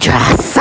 dress.